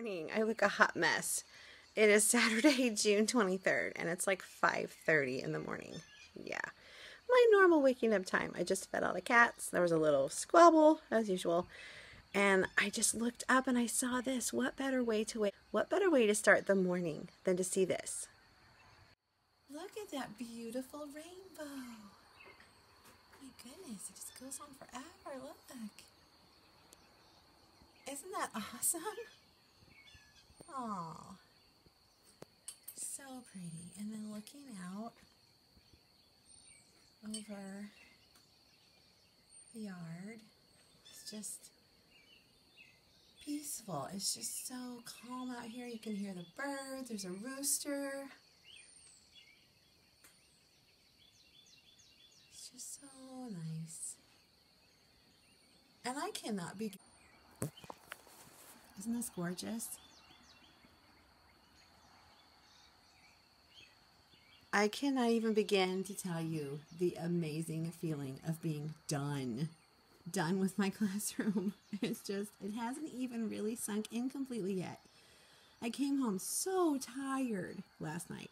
morning. I look a hot mess. It is Saturday, June 23rd, and it's like 5.30 in the morning. Yeah, my normal waking up time. I just fed all the cats. There was a little squabble, as usual. And I just looked up and I saw this. What better way to wait? What better way to start the morning than to see this? Look at that beautiful rainbow. My goodness, it just goes on forever. Look. Isn't that awesome? Aw. So pretty. And then looking out over the yard, it's just peaceful. It's just so calm out here. You can hear the birds. There's a rooster. It's just so nice. And I cannot be... Isn't this gorgeous? I cannot even begin to tell you the amazing feeling of being done. Done with my classroom. It's just, it hasn't even really sunk in completely yet. I came home so tired last night,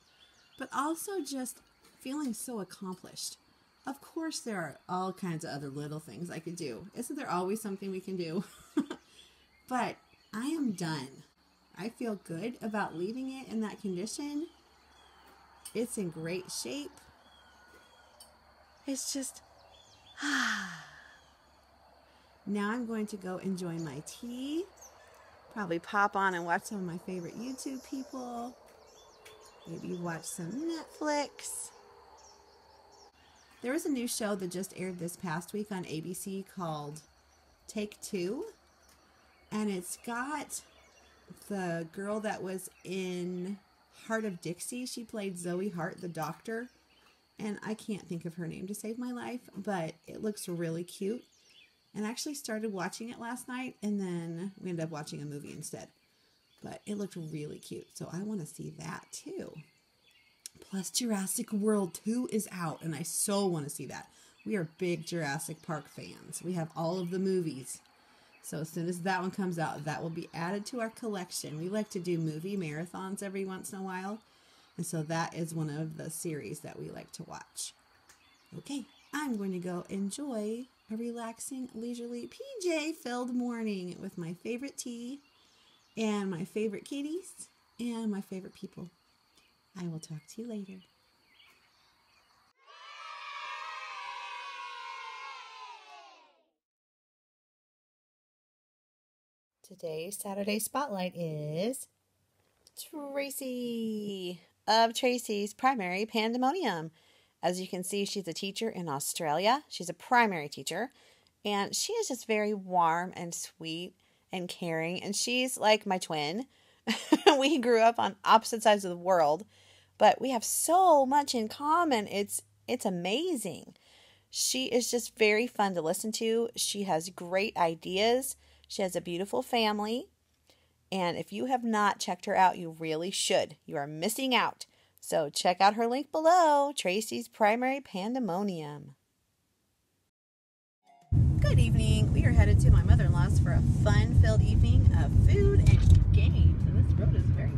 but also just feeling so accomplished. Of course, there are all kinds of other little things I could do. Isn't there always something we can do? but I am done. I feel good about leaving it in that condition. It's in great shape. It's just, ah. now I'm going to go enjoy my tea. Probably pop on and watch some of my favorite YouTube people. Maybe watch some Netflix. There was a new show that just aired this past week on ABC called Take Two and it's got the girl that was in Hart of Dixie. She played Zoe Hart, the doctor, and I can't think of her name to save my life, but it looks really cute. And I actually started watching it last night, and then we ended up watching a movie instead. But it looked really cute, so I want to see that too. Plus, Jurassic World 2 is out, and I so want to see that. We are big Jurassic Park fans. We have all of the movies. So as soon as that one comes out, that will be added to our collection. We like to do movie marathons every once in a while. And so that is one of the series that we like to watch. Okay, I'm going to go enjoy a relaxing, leisurely, PJ filled morning with my favorite tea and my favorite kitties and my favorite people. I will talk to you later. Today's Saturday Spotlight is Tracy of Tracy's Primary Pandemonium. As you can see, she's a teacher in Australia. She's a primary teacher, and she is just very warm and sweet and caring. And she's like my twin. we grew up on opposite sides of the world, but we have so much in common. It's it's amazing. She is just very fun to listen to. She has great ideas she has a beautiful family. And if you have not checked her out, you really should. You are missing out. So check out her link below Tracy's Primary Pandemonium. Good evening. We are headed to my mother in law's for a fun filled evening of food and games. And this road is very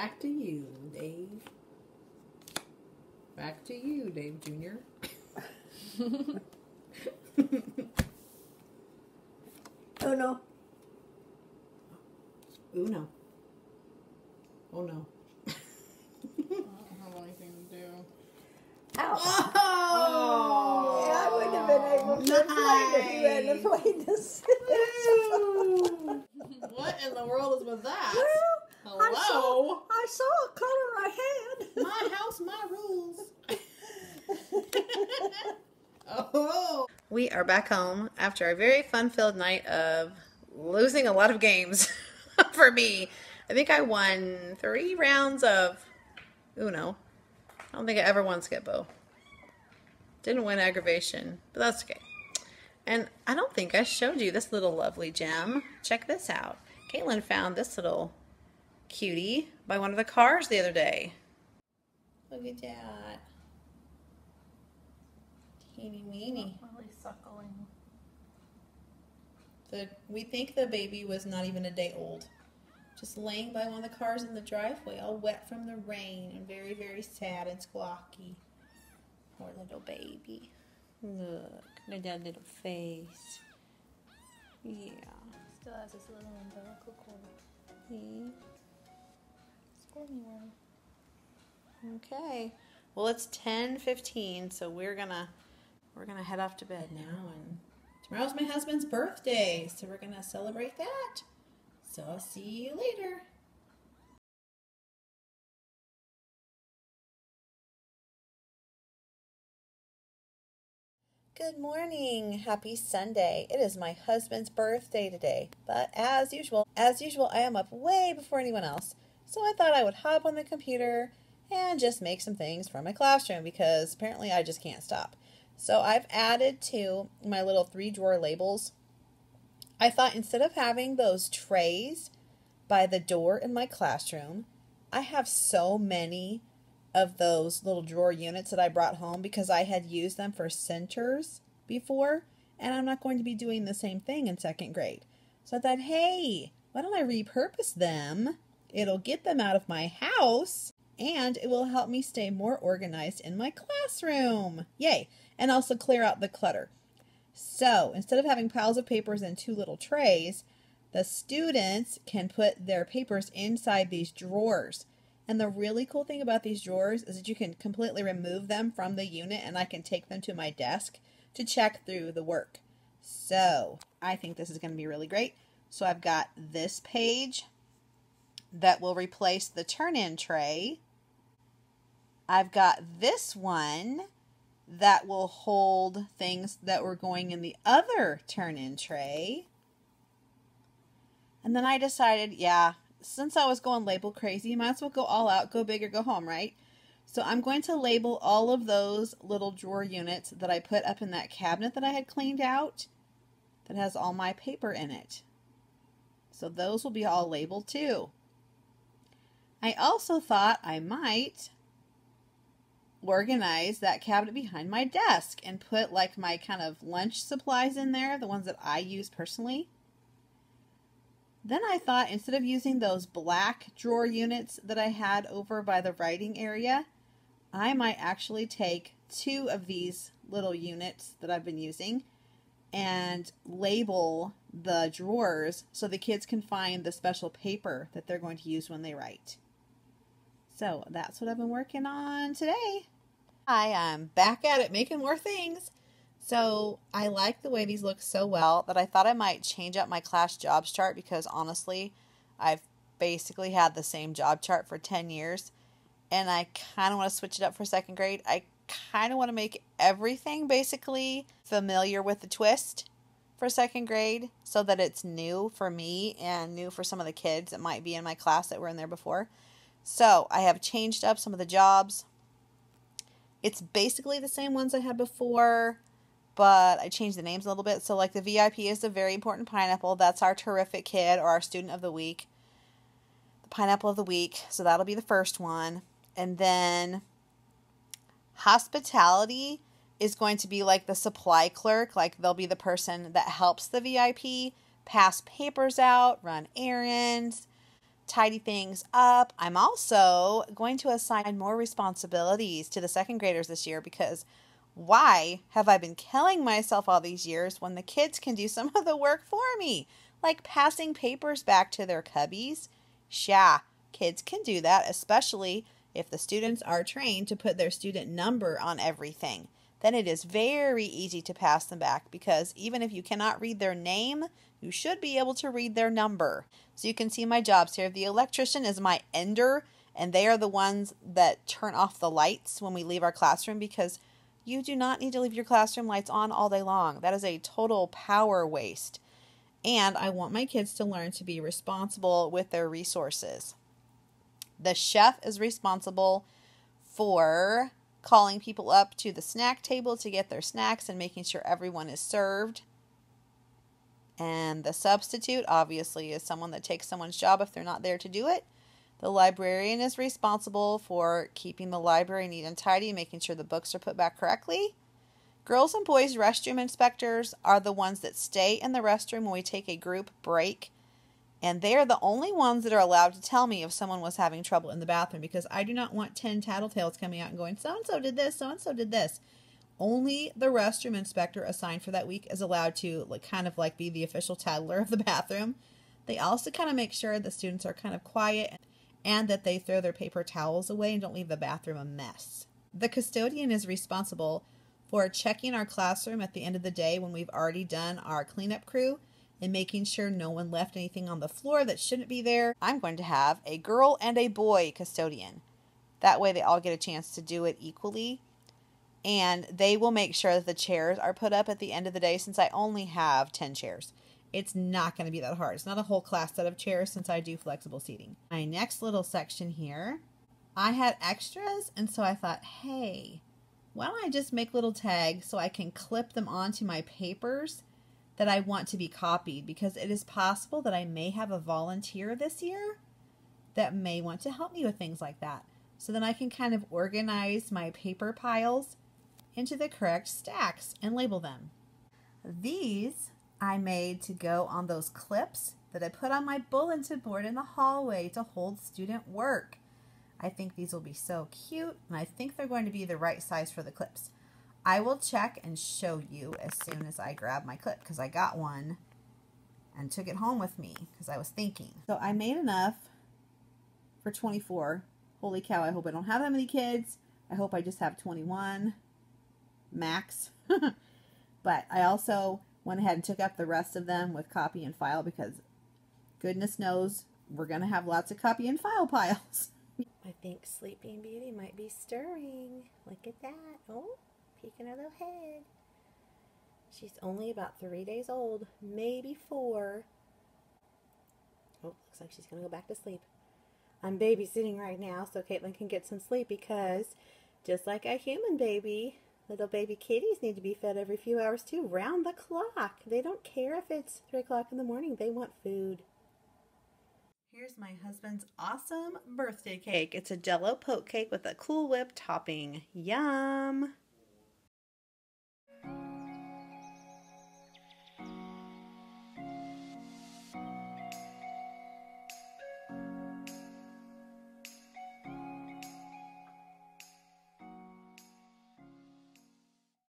Back to you, Dave. Back to you, Dave Jr. oh no. Uno. Oh no. I don't have anything to do. Ow. Oh! Yeah, I wouldn't have been able to play if you hadn't played this. what in the world is with that? well, I saw, Hello? Saw a color I had. My house, my rules. Oh. We are back home after a very fun filled night of losing a lot of games for me. I think I won three rounds of Uno. I don't think I ever won Skip-Bo. Didn't win aggravation, but that's okay. And I don't think I showed you this little lovely gem. Check this out. Caitlin found this little cutie by one of the cars the other day. Look at that. Teeny weeny. Really suckling. The we think the baby was not even a day old. Just laying by one of the cars in the driveway, all wet from the rain and very, very sad and squawky. Poor little baby. Look, look at that little face. Yeah. Still has this little umbilical cord. See? One. Okay. Well, it's ten fifteen, so we're gonna we're gonna head off to bed now, and tomorrow's my husband's birthday, so we're gonna celebrate that. So I'll see you later. Good morning. Happy Sunday. It is my husband's birthday today. But as usual, as usual, I am up way before anyone else. So I thought I would hop on the computer and just make some things for my classroom because apparently I just can't stop. So I've added to my little three drawer labels. I thought instead of having those trays by the door in my classroom, I have so many of those little drawer units that I brought home because I had used them for centers before, and I'm not going to be doing the same thing in second grade. So I thought, hey, why don't I repurpose them? It'll get them out of my house and it will help me stay more organized in my classroom. Yay! And also clear out the clutter. So instead of having piles of papers in two little trays, the students can put their papers inside these drawers. And the really cool thing about these drawers is that you can completely remove them from the unit and I can take them to my desk to check through the work. So I think this is going to be really great. So I've got this page that will replace the turn in tray. I've got this one that will hold things that were going in the other turn in tray. And then I decided, yeah, since I was going label crazy, you might as well go all out, go big or go home, right? So I'm going to label all of those little drawer units that I put up in that cabinet that I had cleaned out that has all my paper in it. So those will be all labeled too. I also thought I might organize that cabinet behind my desk and put like my kind of lunch supplies in there, the ones that I use personally. Then I thought instead of using those black drawer units that I had over by the writing area, I might actually take two of these little units that I've been using and label the drawers so the kids can find the special paper that they're going to use when they write. So that's what I've been working on today. Hi, I am back at it making more things. So I like the way these look so well that I thought I might change up my class jobs chart because honestly, I've basically had the same job chart for 10 years and I kind of want to switch it up for second grade. I kind of want to make everything basically familiar with the twist for second grade so that it's new for me and new for some of the kids that might be in my class that were in there before. So I have changed up some of the jobs. It's basically the same ones I had before but I changed the names a little bit. So, like the VIP is the very important pineapple. That's our terrific kid or our student of the week. The pineapple of the week. So, that'll be the first one. And then hospitality is going to be like the supply clerk. Like, they'll be the person that helps the VIP pass papers out, run errands, tidy things up. I'm also going to assign more responsibilities to the second graders this year because why have I been killing myself all these years when the kids can do some of the work for me? Like passing papers back to their cubbies? Yeah, kids can do that, especially if the students are trained to put their student number on everything. Then it is very easy to pass them back because even if you cannot read their name, you should be able to read their number. So you can see my jobs here. The electrician is my ender, and they are the ones that turn off the lights when we leave our classroom because You do not need to leave your classroom lights on all day long. That is a total power waste. And I want my kids to learn to be responsible with their resources. The chef is responsible for calling people up to the snack table to get their snacks and making sure everyone is served. And the substitute, obviously, is someone that takes someone's job if they're not there to do it. The librarian is responsible for keeping the library neat and tidy, making sure the books are put back correctly. Girls and boys restroom inspectors are the ones that stay in the restroom when we take a group break. And they are the only ones that are allowed to tell me if someone was having trouble in the bathroom because I do not want 10 tattletales coming out and going, so and so did this, so and so did this. Only the restroom inspector assigned for that week is allowed to like kind of like be the official tattler of the bathroom. They also kind of make sure the students are kind of quiet and that they throw their paper towels away and don't leave the bathroom a mess. The custodian is responsible for checking our classroom at the end of the day when we've already done our cleanup crew and making sure no one left anything on the floor that shouldn't be there. I'm going to have a girl and a boy custodian. That way they all get a chance to do it equally. And they will make sure that the chairs are put up at the end of the day since I only have 10 chairs. It's not going to be that hard. It's not a whole class set of chairs since I do flexible seating. My next little section here, I had extras, and so I thought, hey, why don't I just make little tags so I can clip them onto my papers that I want to be copied because it is possible that I may have a volunteer this year that may want to help me with things like that. So then I can kind of organize my paper piles into the correct stacks and label them. These I made to go on those clips that I put on my bulletin board in the hallway to hold student work. I think these will be so cute and I think they're going to be the right size for the clips. I will check and show you as soon as I grab my clip because I got one and took it home with me because I was thinking. So I made enough for 24. Holy cow, I hope I don't have that many kids. I hope I just have 21 max. but I also went ahead and took up the rest of them with copy and file because goodness knows we're going to have lots of copy and file piles. I think Sleeping Beauty might be stirring. Look at that. Oh peeking her little head. She's only about three days old, maybe four. Oh, looks like she's going to go back to sleep. I'm babysitting right now so Caitlin can get some sleep because just like a human baby, little baby kitties need to be fed every few hours too, round the clock. They don't care if it's 3 o'clock in the morning. They want food. Here's my husband's awesome birthday cake. It's a jello poke cake with a Cool Whip topping. Yum!